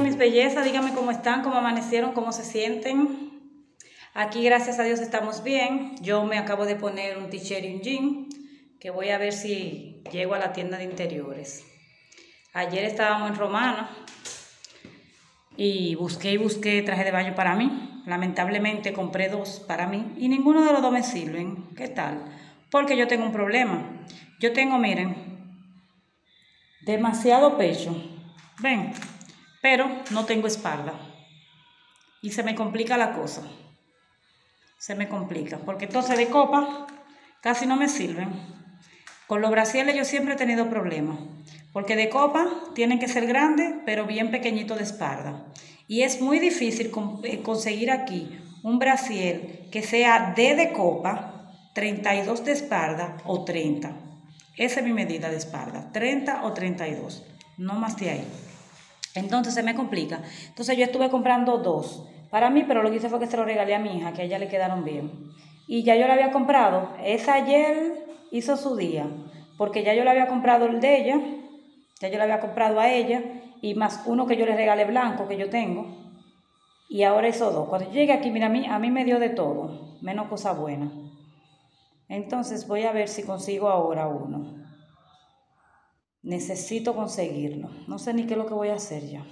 mis bellezas. Díganme cómo están, cómo amanecieron, cómo se sienten. Aquí, gracias a Dios, estamos bien. Yo me acabo de poner un t-shirt y un jean, que voy a ver si llego a la tienda de interiores. Ayer estábamos en Romana y busqué y busqué traje de baño para mí. Lamentablemente compré dos para mí y ninguno de los dos me sirven. ¿Qué tal? Porque yo tengo un problema. Yo tengo, miren, demasiado pecho. Ven, pero no tengo espalda. Y se me complica la cosa. Se me complica. Porque entonces de copa casi no me sirven. Con los brasiles yo siempre he tenido problemas. Porque de copa tienen que ser grandes, pero bien pequeñito de espalda. Y es muy difícil eh, conseguir aquí un brasiel que sea de copa, 32 de espalda o 30. Esa es mi medida de espalda, 30 o 32, no más de ahí. Entonces se me complica. Entonces yo estuve comprando dos para mí, pero lo que hice fue que se lo regalé a mi hija, que a ella le quedaron bien. Y ya yo la había comprado. Esa ayer hizo su día, porque ya yo le había comprado el de ella, ya yo le había comprado a ella, y más uno que yo le regalé blanco que yo tengo. Y ahora esos dos. Cuando yo llegué aquí, mira, a mí, a mí me dio de todo, menos cosa buena. Entonces voy a ver si consigo ahora uno. Necesito conseguirlo. No sé ni qué es lo que voy a hacer ya.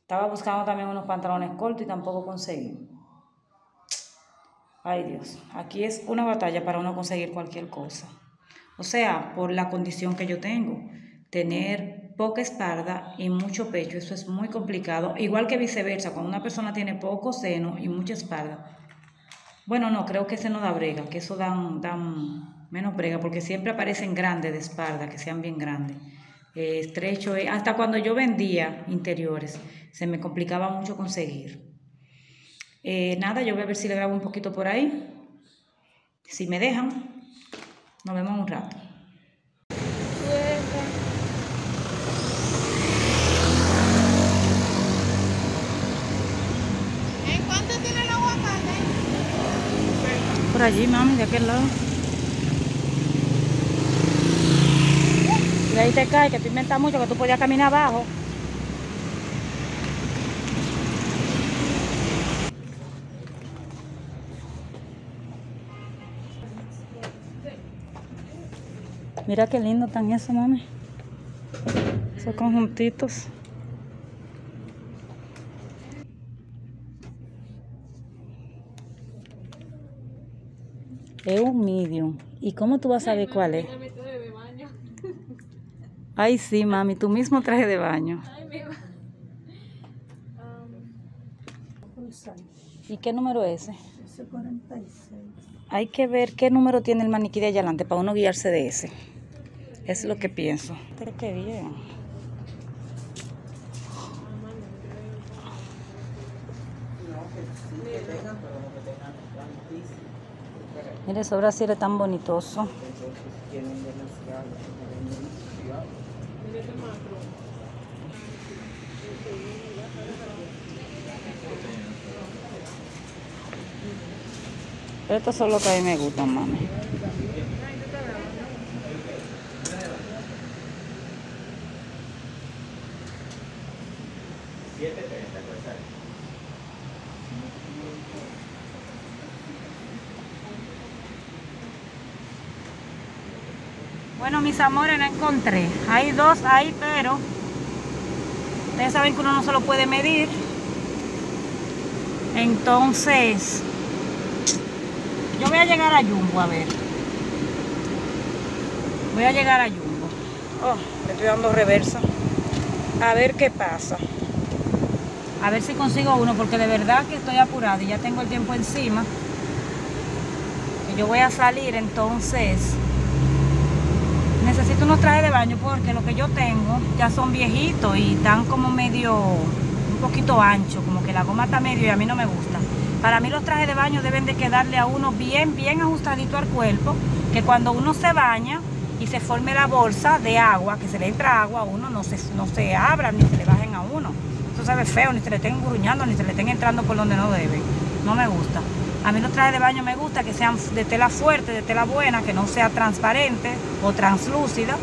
Estaba buscando también unos pantalones cortos y tampoco conseguí. Ay Dios, aquí es una batalla para uno conseguir cualquier cosa. O sea, por la condición que yo tengo, tener poca espalda y mucho pecho, eso es muy complicado. Igual que viceversa, cuando una persona tiene poco seno y mucha espalda. Bueno, no, creo que ese no da brega, que eso da, dan menos brega, porque siempre aparecen grandes de espalda, que sean bien grandes. Eh, estrecho, eh, hasta cuando yo vendía interiores, se me complicaba mucho conseguir. Eh, nada, yo voy a ver si le grabo un poquito por ahí. Si me dejan, nos vemos un rato. ¿En cuánto tiene el aguacate? Por allí, mami, de aquel lado. Ahí te cae, que tú inventas mucho, que tú podías caminar abajo. Mira qué lindo están esos, mami. Esos conjuntitos. Es un medium. ¿Y cómo tú vas a saber cuál es? Ay, sí, mami, tu mismo traje de baño. ¿Y qué número es ese? Ese 46. Hay que ver qué número tiene el maniquí de allá adelante para uno guiarse de ese. Es lo que pienso. Pero qué bien. Mire, esos brasiles tan bonitoso. Estos son los que a mí me gustan, mami. Bueno, mis amores, no encontré. Hay dos ahí, pero ustedes saben que uno no se lo puede medir. Entonces, yo voy a llegar a Jumbo, a ver. Voy a llegar a Jumbo. Oh, le estoy dando reversa. A ver qué pasa. A ver si consigo uno, porque de verdad que estoy apurada y ya tengo el tiempo encima. Que yo voy a salir, entonces necesito unos trajes de baño porque lo que yo tengo ya son viejitos y están como medio, un poquito ancho, como que la goma está medio y a mí no me gusta. Para mí los trajes de baño deben de quedarle a uno bien, bien ajustadito al cuerpo, que cuando uno se baña y se forme la bolsa de agua, que se le entra agua a uno, no se, no se abran ni se le bajen a uno. Eso se feo, ni se le estén gruñando, ni se le estén entrando por donde no deben. No me gusta. A mí los trajes de baño me gusta que sean de tela fuerte, de tela buena, que no sea transparente o translúcida.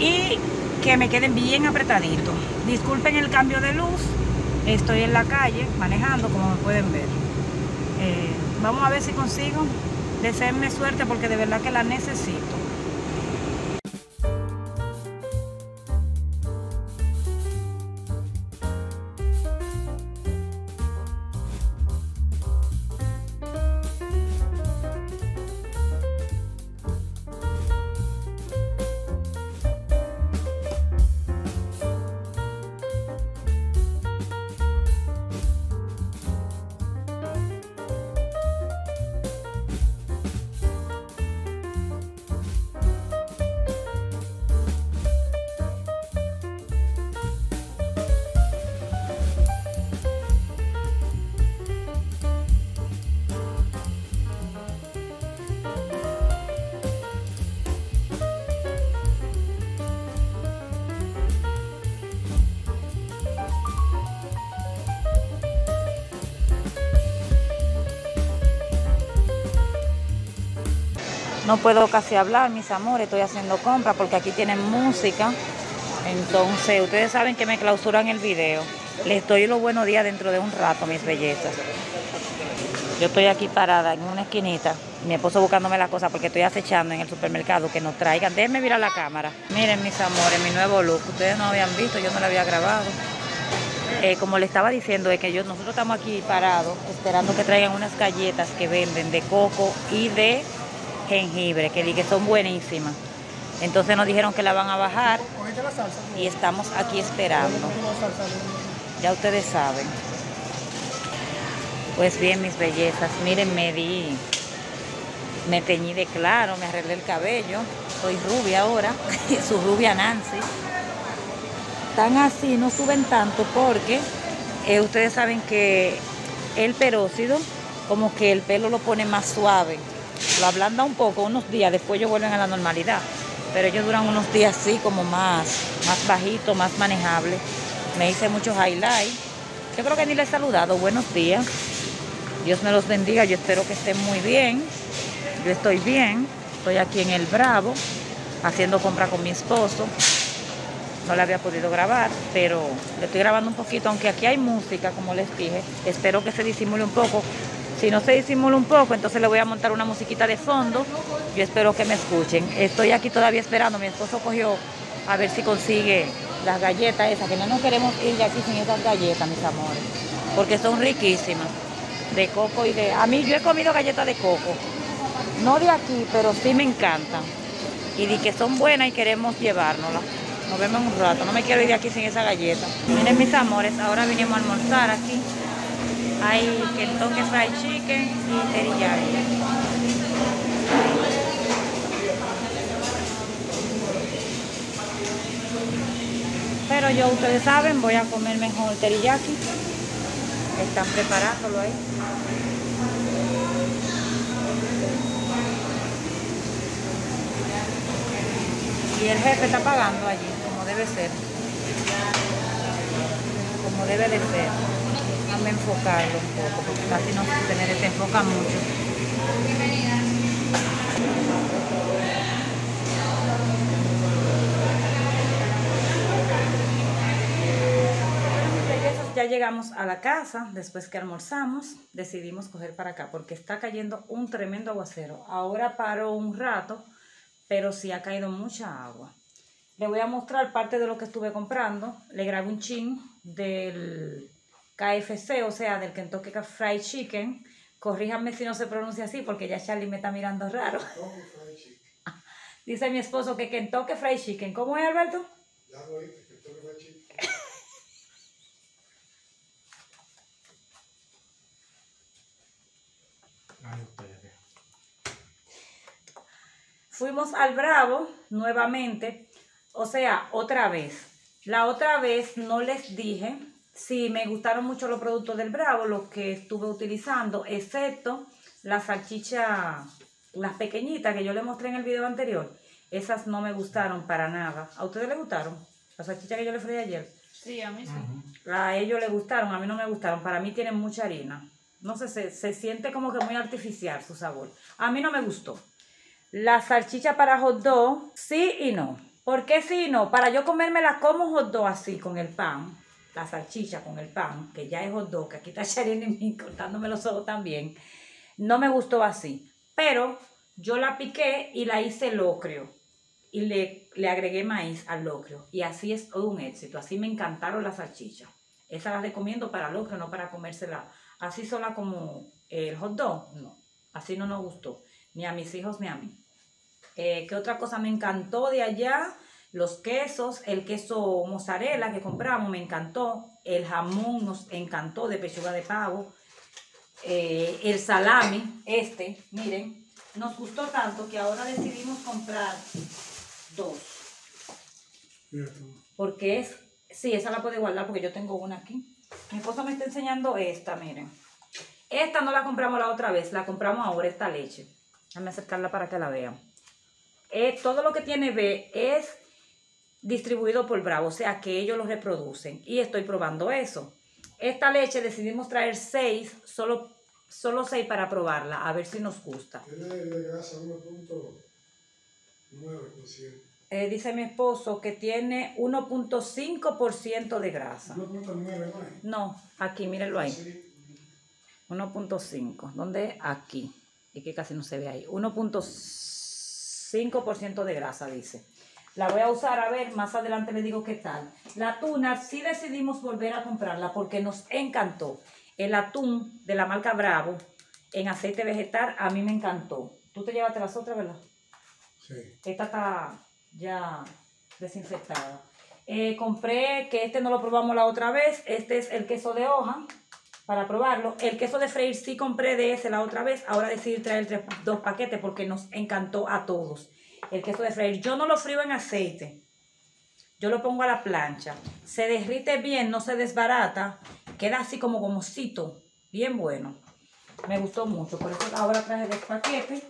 Y que me queden bien apretaditos. Disculpen el cambio de luz, estoy en la calle manejando como me pueden ver. Eh, vamos a ver si consigo. Deseenme suerte porque de verdad que la necesito. No puedo casi hablar, mis amores, estoy haciendo compras porque aquí tienen música. Entonces, ustedes saben que me clausuran el video. Les doy los buenos días dentro de un rato, mis bellezas. Yo estoy aquí parada en una esquinita. Mi esposo buscándome las cosas porque estoy acechando en el supermercado que nos traigan. Déjenme mirar la cámara. Miren, mis amores, mi nuevo look. Ustedes no habían visto, yo no lo había grabado. Eh, como le estaba diciendo, es que yo, nosotros estamos aquí parados esperando que traigan unas galletas que venden de coco y de jengibre, que, que son buenísimas. Entonces nos dijeron que la van a bajar y estamos aquí esperando. Ya ustedes saben. Pues bien, mis bellezas, miren, me di, me teñí de claro, me arreglé el cabello, soy rubia ahora, su rubia Nancy. Tan así, no suben tanto porque eh, ustedes saben que el peróxido, como que el pelo lo pone más suave lo ablanda un poco unos días, después ellos vuelven a la normalidad. Pero ellos duran unos días así como más, más bajito, más manejable. Me hice muchos highlights. Yo creo que ni les he saludado. Buenos días. Dios me los bendiga. Yo espero que estén muy bien. Yo estoy bien. Estoy aquí en el Bravo haciendo compra con mi esposo. No le había podido grabar, pero le estoy grabando un poquito, aunque aquí hay música, como les dije. Espero que se disimule un poco si no se disimula un poco, entonces le voy a montar una musiquita de fondo. Yo espero que me escuchen. Estoy aquí todavía esperando. Mi esposo cogió a ver si consigue las galletas esas, que no nos queremos ir de aquí sin esas galletas, mis amores. Porque son riquísimas. De coco y de... A mí yo he comido galletas de coco. No de aquí, pero sí me encantan. Y de que son buenas y queremos llevárnoslas. Nos vemos un rato. No me quiero ir de aquí sin esa galleta. Miren mis amores, ahora vinimos a almorzar aquí. Hay Kentucky Fried Chicken y teriyaki. Pero yo, ustedes saben, voy a comer mejor teriyaki. Están preparándolo ahí. Y el jefe está pagando allí, como debe ser. Como debe de ser. Enfocarlo un poco, porque casi no se me desenfoca mucho. Ya llegamos a la casa, después que almorzamos, decidimos coger para acá, porque está cayendo un tremendo aguacero. Ahora paro un rato, pero sí ha caído mucha agua. Le voy a mostrar parte de lo que estuve comprando. Le grabé un chin del KFC, o sea, del Kentucky Fried Chicken. Corríjanme si no se pronuncia así, porque ya Charlie me está mirando raro. Dice mi esposo que Kentucky Fried Chicken. ¿Cómo es, Alberto? Ya lo Kentucky Fried Chicken. Fuimos al Bravo nuevamente, o sea, otra vez. La otra vez no les dije Sí, me gustaron mucho los productos del Bravo, los que estuve utilizando, excepto las salchichas, las pequeñitas que yo les mostré en el video anterior. Esas no me gustaron para nada. ¿A ustedes les gustaron? Las salchichas que yo les freí ayer. Sí, a mí sí. A ellos les gustaron, a mí no me gustaron. Para mí tienen mucha harina. No sé, se, se siente como que muy artificial su sabor. A mí no me gustó. La salchicha para hot dog, sí y no. Porque si no, para yo comérmela como hot dog así con el pan, la salchicha con el pan, que ya es hot dog, que aquí está Sharon cortándome los ojos también, no me gustó así. Pero yo la piqué y la hice locrio y le, le agregué maíz al locrio. Y así es todo un éxito. Así me encantaron las salchichas. Esa las recomiendo para locrio, no para comérsela así sola como el hot dog. No, así no nos gustó. Ni a mis hijos ni a mí. Eh, ¿Qué otra cosa me encantó de allá? Los quesos, el queso mozzarella que compramos me encantó. El jamón nos encantó de pechuga de pavo. Eh, el salami, este, miren, nos gustó tanto que ahora decidimos comprar dos. Porque es, sí, esa la puede guardar porque yo tengo una aquí. Mi esposo me está enseñando esta, miren. Esta no la compramos la otra vez, la compramos ahora, esta leche. Déjame acercarla para que la vean. Eh, todo lo que tiene B es distribuido por Bravo, o sea que ellos lo reproducen. Y estoy probando eso. Esta leche decidimos traer seis, solo, solo seis para probarla, a ver si nos gusta. Tiene de grasa 1.9%. Eh, dice mi esposo que tiene 1.5% de grasa. 1.9 más. No, aquí, mírenlo ahí. Sí. 1.5. ¿Dónde? Aquí. Y que casi no se ve ahí. 1.5% de grasa, dice. La voy a usar, a ver, más adelante le digo qué tal. La tuna sí decidimos volver a comprarla porque nos encantó. El atún de la marca Bravo en aceite vegetal a mí me encantó. Tú te llevaste las otras, ¿verdad? Sí. Esta está ya desinfectada. Eh, compré, que este no lo probamos la otra vez, este es el queso de hoja para probarlo. El queso de freír sí compré de ese la otra vez, ahora decidí traer tres- dos paquetes porque nos encantó a todos. El queso de freír, yo no lo frío en aceite, yo lo pongo a la plancha, se derrite bien, no se desbarata, queda así como gomosito, bien bueno. Me gustó mucho, por eso ahora traje dos paquetes.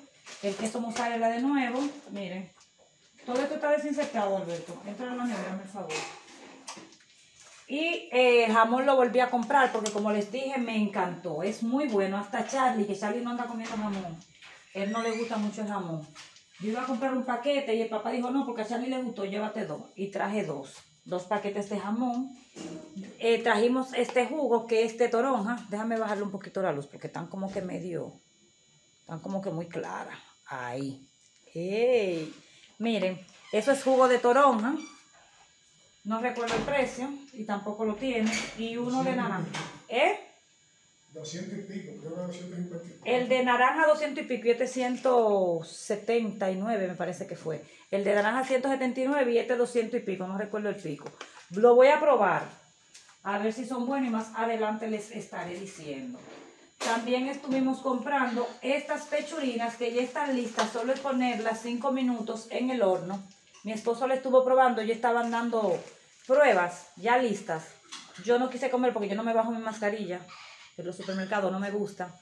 El queso mozzarella de nuevo, miren. Todo esto está desinfectado, Alberto. Entra en la nevera, por favor. Y eh, el jamón lo volví a comprar porque como les dije, me encantó. Es muy bueno. Hasta Charlie, que Charlie no anda comiendo jamón. Él no le gusta mucho el jamón. Yo iba a comprar un paquete y el papá dijo, no, porque a Charlie le gustó, llévate dos. Y traje dos. Dos paquetes de jamón. Eh, trajimos este jugo que es de toronja. Déjame bajarle un poquito la luz porque están como que medio... Están como que muy claras. Ahí. ¡Ey! Miren, eso es jugo de toronja. No recuerdo el precio y tampoco lo tiene. Y uno de naranja. ¿Eh? 200 y pico, creo que 250 y pico. El de naranja 200 y pico y este 179 me parece que fue. El de naranja 179 y este 200 y pico, no recuerdo el pico. Lo voy a probar. A ver si son buenos y más adelante les estaré diciendo. También estuvimos comprando estas pechurinas que ya están listas, solo es ponerlas 5 minutos en el horno. Mi esposo le estuvo probando, ya estaban dando pruebas ya listas. Yo no quise comer porque yo no me bajo mi mascarilla. En los supermercados no me gusta.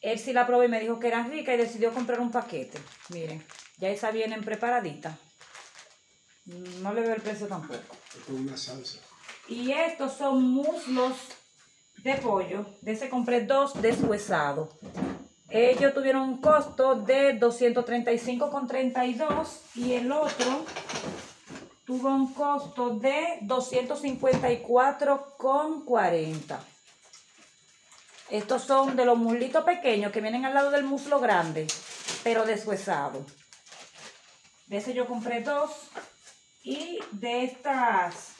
Él sí la probó y me dijo que eran ricas y decidió comprar un paquete. Miren, ya esas vienen preparaditas. No le veo el precio tampoco. Es con una salsa. Y estos son muslos de pollo. De ese compré dos deshuesados. Ellos tuvieron un costo de 235,32 y el otro tuvo un costo de 254,40. Estos son de los muslitos pequeños que vienen al lado del muslo grande, pero deshuesados. De ese yo compré dos. Y de estas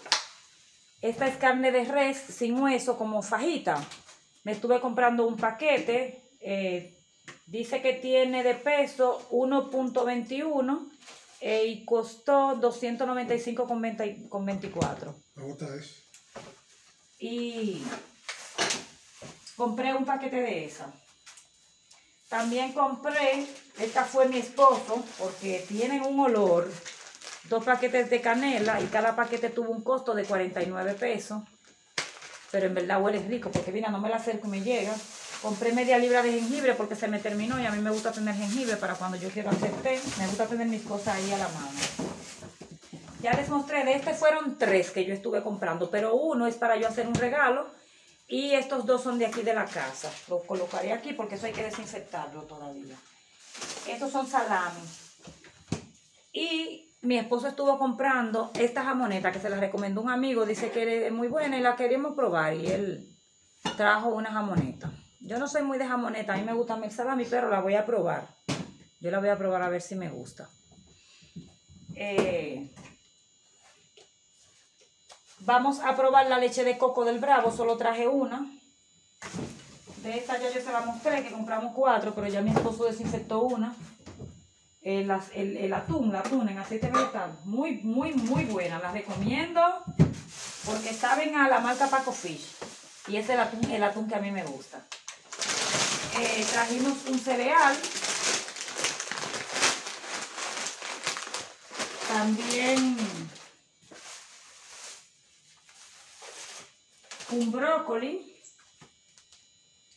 esta es carne de res sin hueso, como fajita. Me estuve comprando un paquete. eh, dice que tiene de peso 1.21 eh, y costó 295,24. Me gusta eso. Y compré un paquete de esa. También compré, esta fue mi esposo, porque tienen un olor, dos paquetes de canela y cada paquete tuvo un costo de 49 pesos. Pero en verdad huele rico, porque mira, no me la acerco y me llega. Compré media libra de jengibre porque se me terminó y a mí me gusta tener jengibre para cuando yo quiero hacer té. Me gusta tener mis cosas ahí a la mano. Ya les mostré, de este fueron tres que yo estuve comprando, pero uno es para yo hacer un regalo y estos dos son de aquí de la casa. Los colocaré aquí porque eso hay que desinfectarlo todavía. Estos son salami. Y mi esposo estuvo comprando esta jamoneta que se la recomendó un amigo, dice que es muy buena y la queríamos probar y él trajo una jamoneta. Yo no soy muy de jamoneta, a mí me gusta el salami, pero la voy a probar. Yo la voy a probar a ver si me gusta. Eh, vamos a probar la leche de coco del Bravo, solo traje una. De esta ya yo se la mostré, que compramos cuatro, pero ya mi esposo desinfectó una. El, el- el atún, la atún en aceite vegetal, muy, muy, muy buena. La recomiendo porque saben a la marca Paco Fish. Y es el atún, el atún que a mí me gusta. Eh, trajimos un cereal. También un brócoli.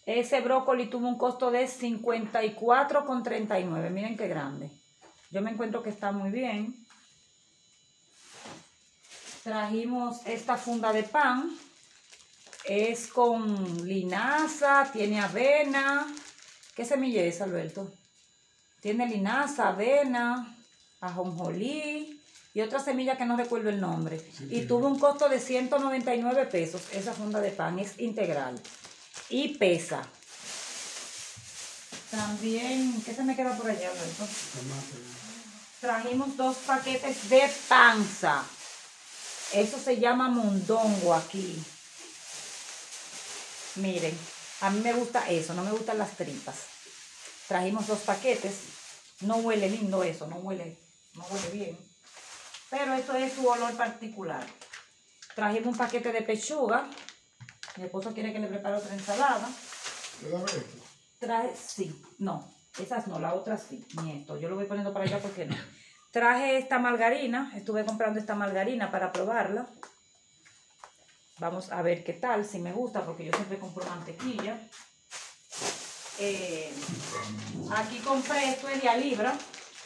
Ese brócoli tuvo un costo de 54,39. Miren qué grande. Yo me encuentro que está muy bien. Trajimos esta funda de pan. Es con linaza, tiene avena. ¿Qué semilla es, Alberto? Tiene linaza, avena, ajonjolí y otra semilla que no recuerdo el nombre. y tuvo un costo de 199 pesos. Esa funda de pan es integral y pesa. También, ¿qué se me queda por allá, Alberto? Trajimos dos paquetes de panza. Eso se llama mondongo aquí. Miren, a mí me gusta eso, no me gustan las tripas. Trajimos dos paquetes. No huele lindo eso, no huele, no huele bien. Pero eso es su olor particular. Trajimos un paquete de pechuga. Mi esposo quiere que le prepare otra ensalada. ¿Puedo ver esto? Traje, sí, no, esas no, la otra sí, nieto. Yo lo voy poniendo para allá porque no. Traje esta margarina, estuve comprando esta margarina para probarla. Vamos a ver qué tal, si me gusta, porque yo siempre compro mantequilla. Eh, aquí compré, esto es de a libra,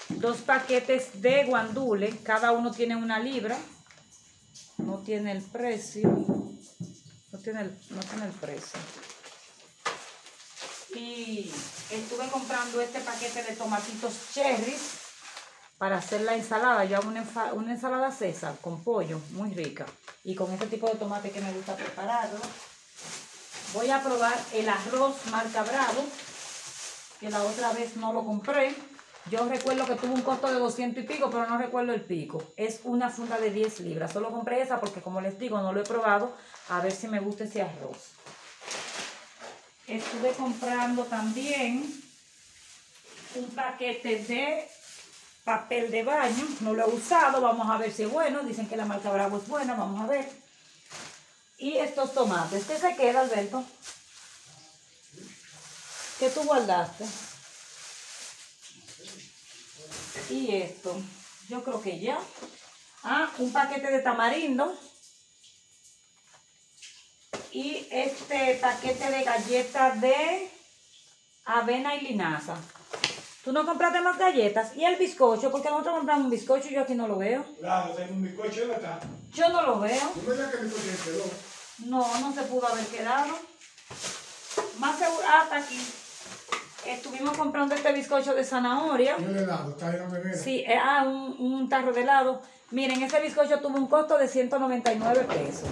dos paquetes de guandule, cada uno tiene una libra. No tiene el precio, no tiene el, no tiene el precio y estuve comprando este paquete de tomatitos cherries para hacer la ensalada. Yo hago una ensalada César con pollo, muy rica. Y con este tipo de tomate que me gusta prepararlo. Voy a probar el arroz marca Bravo, que la otra vez no lo compré. Yo recuerdo que tuvo un costo de 200 y pico, pero no recuerdo el pico. Es una funda de 10 libras. Solo compré esa porque, como les digo, no lo he probado. A ver si me gusta ese arroz. Estuve comprando también un paquete de papel de baño. No lo he usado, vamos a ver si es bueno. Dicen que la marca Bravo es buena, vamos a ver. Y estos tomates. ¿Qué se queda, Alberto? ¿Qué tú guardaste? Y esto, yo creo que ya. Ah, un paquete de tamarindo y este paquete de galletas de avena y linaza. ¿Tú no compraste más galletas? ¿Y el bizcocho? Porque nosotros compramos un bizcocho y yo aquí no lo veo. Claro, tengo un bizcocho, ¿dónde está? Yo no lo veo. No me que. No, no se pudo haber quedado. Más seguro, ah, está aquí. Estuvimos comprando este bizcocho de zanahoria. Y el helado, está ahí en la nevera. Sí, eh, ah, un, un tarro de helado. Miren, ese bizcocho tuvo un costo de 199 pesos.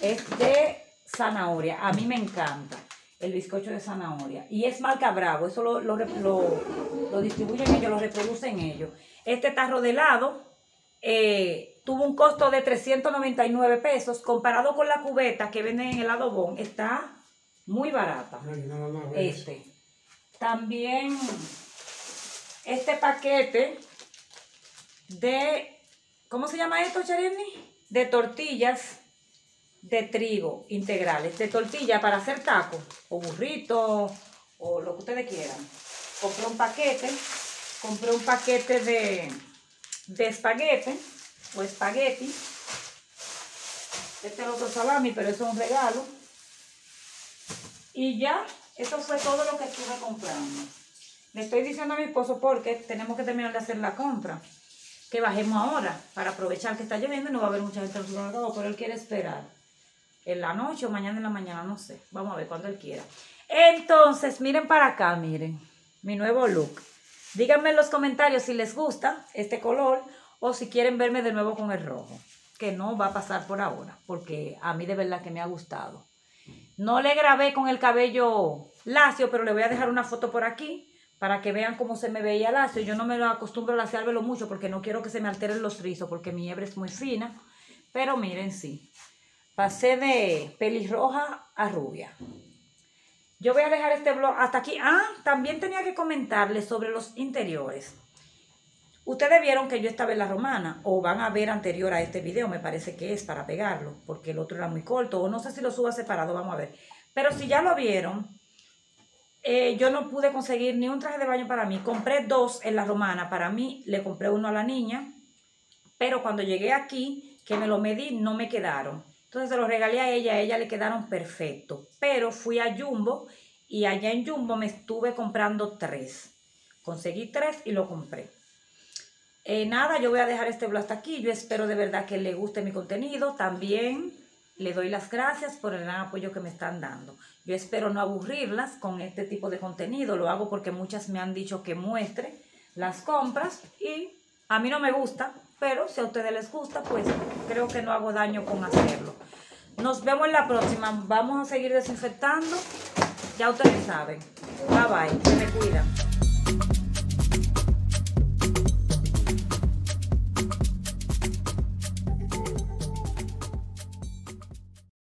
Es de zanahoria. A mí me encanta el bizcocho de zanahoria. Y es marca Bravo. Eso lo, lo, lo- lo distribuyen ellos, lo reproducen ellos. Este tarro de helado eh, tuvo un costo de 399 pesos. Comparado con la cubeta que venden en el Bon, está muy barata Ay, no, no, no, ves. este. También este paquete de, ¿cómo se llama esto, Chareni? De tortillas de trigo integrales, de tortilla para hacer tacos o burritos o lo que ustedes quieran. Compré un paquete, compré un paquete de, de espagueti o espagueti. Este es otro salami, pero eso es un regalo. Y ya, eso fue todo lo que estuve comprando. Le estoy diciendo a mi esposo porque tenemos que terminar de hacer la compra. Que bajemos ahora para aprovechar que está lloviendo y no va a haber mucha gente en el pero él quiere esperar. En la noche o mañana en la mañana, no sé. Vamos a ver cuando él quiera. Entonces, miren para acá, miren. Mi nuevo look. Díganme en los comentarios si les gusta este color o si quieren verme de nuevo con el rojo, que no va a pasar por ahora, porque a mí de verdad que me ha gustado. No le grabé con el cabello lacio, pero le voy a dejar una foto por aquí para que vean cómo se me veía lacio. Yo no me lo acostumbro a laciármelo mucho porque no quiero que se me alteren los rizos porque mi hebra es muy fina. Pero miren, sí. Pasé de pelirroja a rubia. Yo voy a dejar este blog hasta aquí. Ah, también tenía que comentarles sobre los interiores. Ustedes vieron que yo estaba en la romana o van a ver anterior a este video, me parece que es para pegarlo, porque el otro era muy corto o no sé si lo suba separado, vamos a ver. Pero si ya lo vieron, eh, yo no pude conseguir ni un traje de baño para mí. Compré dos en la romana para mí, le compré uno a la niña, pero cuando llegué aquí, que me lo medí, no me quedaron. Entonces se los regalé a ella, a ella le quedaron perfectos. Pero fui a Jumbo y allá en Jumbo me estuve comprando tres. Conseguí tres y lo compré. Eh, nada, yo voy a dejar este blog hasta aquí. Yo espero de verdad que le guste mi contenido. También le doy las gracias por el gran apoyo que me están dando. Yo espero no aburrirlas con este tipo de contenido. Lo hago porque muchas me han dicho que muestre las compras y a mí no me gusta, pero si a ustedes les gusta, pues creo que no hago daño con hacerlo. Nos vemos en la próxima. Vamos a seguir desinfectando. Ya ustedes saben. Bye bye. Se me cuidan.